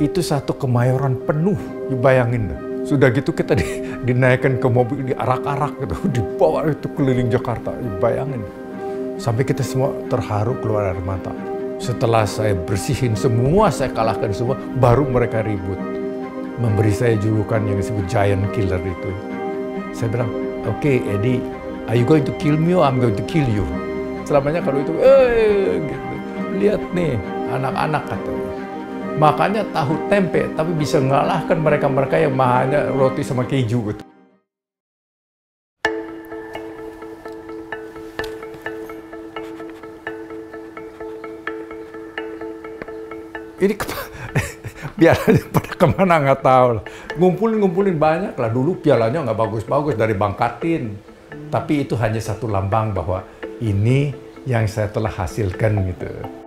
itu satu kemayoran penuh, bayangin Sudah gitu kita di, dinaikkan ke mobil, diarak-arak gitu, dibawa itu keliling Jakarta, bayangin. Sampai kita semua terharu keluar air mata. Setelah saya bersihin semua, saya kalahkan semua, baru mereka ribut. Memberi saya julukan yang disebut giant killer itu. Saya bilang, oke okay, Eddie, are you going to kill me or I'm going to kill you? Selamanya kalau itu, eh gitu. Lihat nih, anak-anak katanya. Makanya tahu tempe, tapi bisa mengalahkan mereka-mereka yang mahanya roti sama keju gitu. Ini pialanya pada ke mana nggak tahu lah. Ngumpulin-ngumpulin banyak lah. Dulu pialanya nggak bagus-bagus dari Bangkatin. Tapi itu hanya satu lambang bahwa ini yang saya telah hasilkan gitu.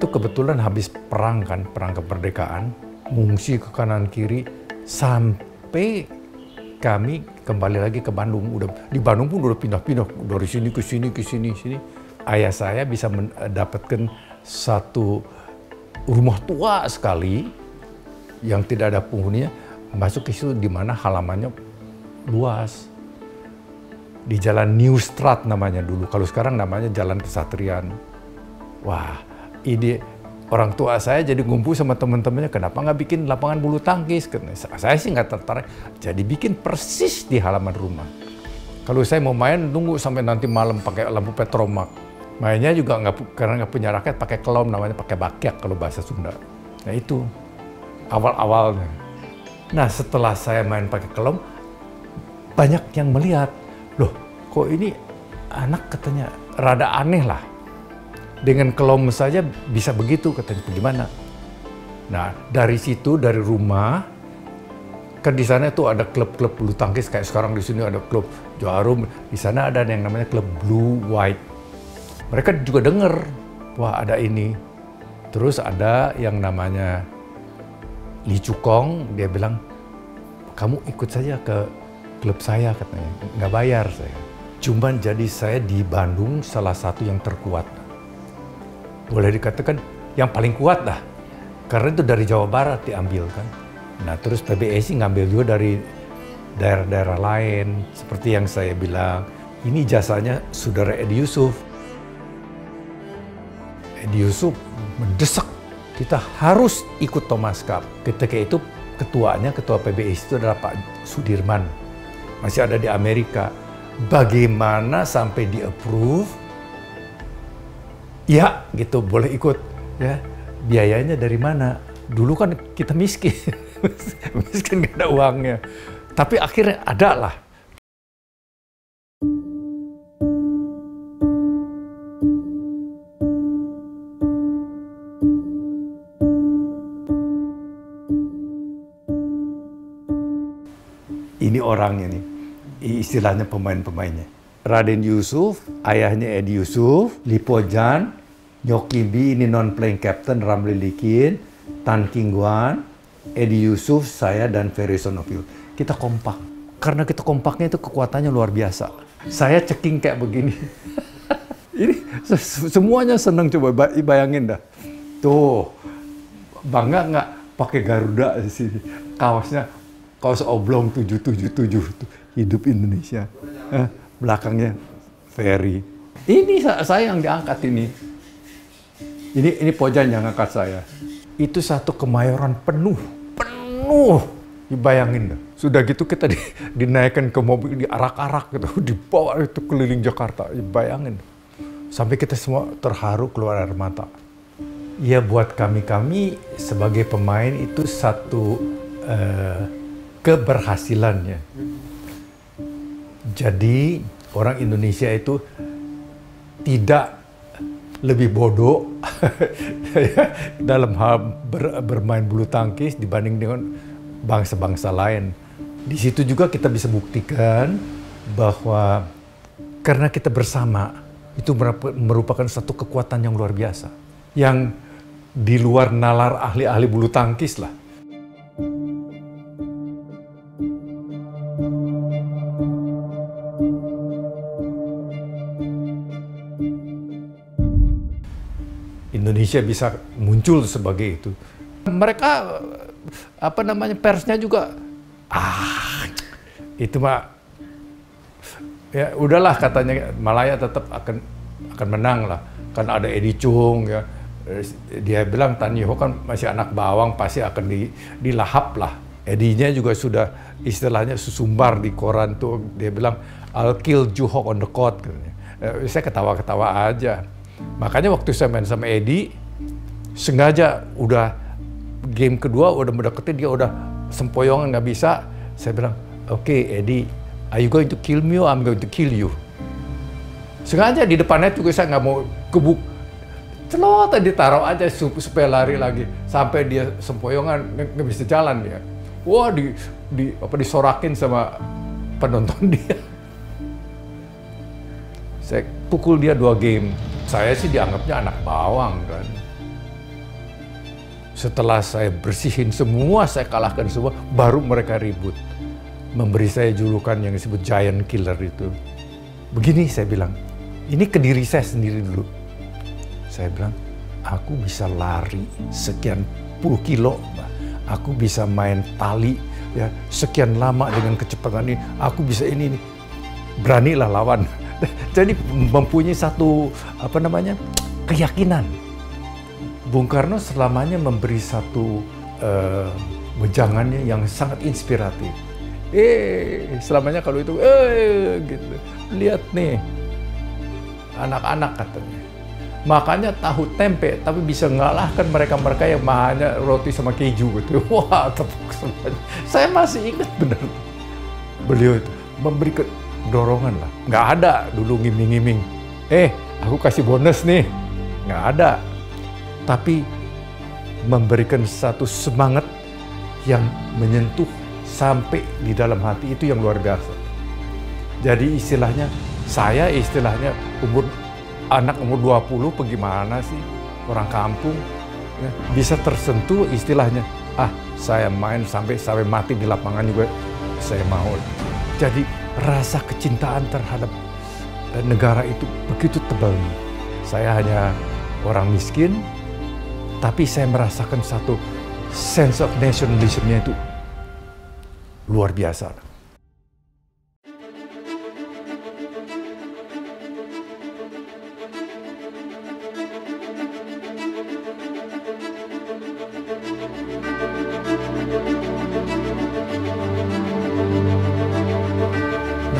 Itu kebetulan habis perang kan, perang kemerdekaan, mengungsi ke kanan kiri sampai kami kembali lagi ke Bandung. Udah di Bandung pun udah pindah-pindah dari sini ke sini ke sini sini. Ayah saya bisa mendapatkan satu rumah tua sekali yang tidak ada penghuninya masuk ke situ di mana halamannya luas di Jalan New Strat namanya dulu. Kalau sekarang namanya Jalan Kesatrian. Wah, ide orang tua saya jadi ngumpul sama teman-temannya kenapa nggak bikin lapangan bulu tangkis? Saya sih nggak tertarik. Jadi bikin persis di halaman rumah. Kalau saya mau main tunggu sampai nanti malam pakai lampu petromak mainnya juga nggak karena nggak punya raket pakai kelom namanya pakai bakyak kalau bahasa Sunda. Nah itu awal-awalnya. Nah setelah saya main pakai kelom banyak yang melihat loh kok ini anak? Katanya rada aneh lah dengan kelom saja bisa begitu katanya. Bagaimana nah dari situ dari rumah kan di sana itu ada klub-klub bulu tangkis kayak sekarang di sini ada klub Jarum. Di sana ada yang namanya klub Blue White. Mereka juga dengar wah ada ini. Terus ada yang namanya Li Cukong dia bilang kamu ikut saja ke klub saya katanya. Nggak bayar saya. Cuman jadi saya di Bandung salah satu yang terkuat boleh dikatakan yang paling kuat lah. Karena itu dari Jawa Barat diambil kan. Nah terus PBSI ngambil juga dari daerah-daerah lain. Seperti yang saya bilang, ini jasanya saudara Edi Yusuf. Edi Yusuf mendesak kita harus ikut Thomas Cup. Ketika itu ketuanya, ketua PBSI itu adalah Pak Sudirman. Masih ada di Amerika. Bagaimana sampai di approve ya gitu boleh ikut ya. Biayanya dari mana? Dulu kan kita miskin. Miskin gak ada uangnya. Tapi akhirnya ada lah. Ini orangnya nih. Istilahnya pemain-pemainnya. Raden Yusuf, ayahnya Edi Yusuf, Lipo Jan, Nyoki B ini non playing captain Ramli Likin, Tan King Guan, Edi Yusuf, saya dan Ferry Sonopil. Kita kompak. Karena kita kompaknya itu kekuatannya luar biasa. Saya ceking kayak begini. ini semuanya senang coba bayangin dah. Tuh, bangga nggak pakai Garuda di sini. Kaosnya kaos oblong 777 tuh hidup Indonesia. Belakangnya Ferry. Ini saya yang diangkat ini. Ini ini Pojan yang ngangkat saya. Itu satu kemayoran penuh, penuh. Dibayangin Sudah gitu kita di, dinaikkan ke mobil, diarak-arak gitu, dibawa itu keliling Jakarta. Bayangin. Sampai kita semua terharu keluar air mata. Ya buat kami-kami sebagai pemain itu satu uh, keberhasilannya. Jadi orang Indonesia itu tidak lebih bodoh dalam hal ber, bermain bulu tangkis dibanding dengan bangsa-bangsa lain. Di situ juga kita bisa buktikan bahwa karena kita bersama itu merupakan satu kekuatan yang luar biasa. Yang di luar nalar ahli-ahli bulu tangkis lah. Indonesia bisa muncul sebagai itu. Mereka apa namanya persnya juga. Ah itu mah ya udahlah katanya Malaya tetap akan akan menang lah. Kan ada Edi Chung ya. Dia bilang Tan Yeho kan masih anak bawang pasti akan di, dilahap lah. Edinya juga sudah istilahnya susumbar di koran tuh. Dia bilang I'll kill Juhok on the court katanya. Eh, saya ketawa-ketawa aja makanya waktu saya main sama Edi sengaja udah game kedua udah mendeketin dia udah sempoyongan nggak bisa. Saya bilang oke okay, Edi are you going to kill me or I'm going to kill you? Sengaja di depannya juga saya nggak mau kebuk. Celot ditaruh aja supaya lari lagi. Sampai dia sempoyongan nggak bisa jalan dia. Wah di, di apa disorakin sama penonton dia. Saya pukul dia dua game saya sih dianggapnya anak bawang kan setelah saya bersihin semua, saya kalahkan semua, baru mereka ribut. Memberi saya julukan yang disebut giant killer itu. Begini saya bilang, ini ke diri saya sendiri dulu. Saya bilang, aku bisa lari sekian puluh kilo, aku bisa main tali ya sekian lama dengan kecepatan ini, aku bisa ini, ini. beranilah lawan. Jadi mempunyai satu apa namanya keyakinan Bung Karno selamanya memberi satu uh, yang sangat inspiratif. Eh, selamanya kalau itu, eh, gitu. Lihat nih, anak-anak katanya. Makanya tahu tempe, tapi bisa mengalahkan mereka-mereka yang mahannya roti sama keju gitu. Wah, tepuk semuanya. Saya masih ingat benar. Beliau itu memberi dorongan lah. Nggak ada dulu ngiming-ngiming. Eh, aku kasih bonus nih. Nggak ada tapi memberikan satu semangat yang menyentuh sampai di dalam hati itu yang luar biasa. Jadi istilahnya saya istilahnya umur anak umur 20 bagaimana sih orang kampung ya, bisa tersentuh istilahnya ah saya main sampai sampai mati di lapangan juga saya mau. Jadi rasa kecintaan terhadap eh, negara itu begitu tebal. Saya hanya orang miskin, tapi saya merasakan satu sense of nationalism-nya itu luar biasa.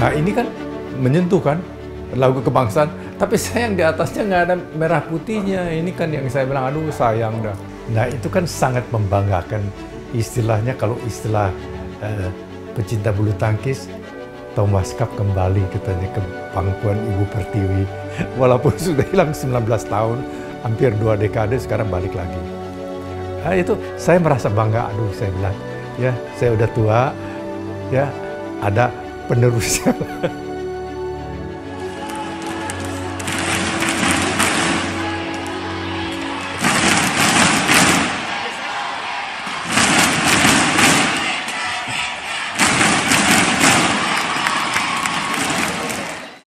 Nah ini kan menyentuh kan lagu kebangsaan, tapi sayang di atasnya nggak ada merah putihnya. Ini kan yang saya bilang, aduh sayang dah. Nah itu kan sangat membanggakan istilahnya kalau istilah uh, pecinta bulu tangkis, Thomas Cup kembali katanya ke pangkuan Ibu Pertiwi. Walaupun sudah hilang 19 tahun, hampir dua dekade sekarang balik lagi. Nah, itu saya merasa bangga, aduh saya bilang, ya saya udah tua, ya ada penerusnya.